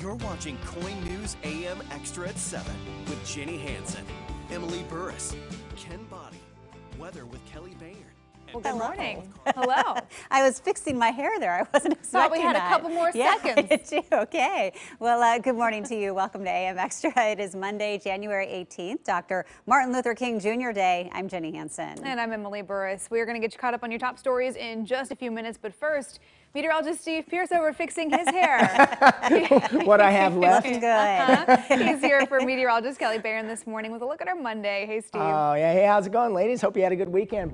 You're watching KOIN News AM Extra at 7 with Jenny Hansen, Emily Burris, Ken Boddie, weather with Kelly Bayern. Well, good morning. Hello. I was fixing my hair there. I wasn't expecting Thought we had that. a couple more yeah, seconds. I did too. Okay. Well, uh, good morning to you. Welcome to AM Extra. It is Monday, January 18th, Dr. Martin Luther King Jr. Day. I'm Jenny Hansen. And I'm Emily Burris. We are going to get you caught up on your top stories in just a few minutes, but first, meteorologist Steve Pierce over fixing his hair. what I have left. Looking good. Uh-huh. He's here for meteorologist Kelly Bayern this morning with a look at our Monday. Hey, Steve. Oh, yeah. Hey, how's it going, ladies? Hope you had a good weekend.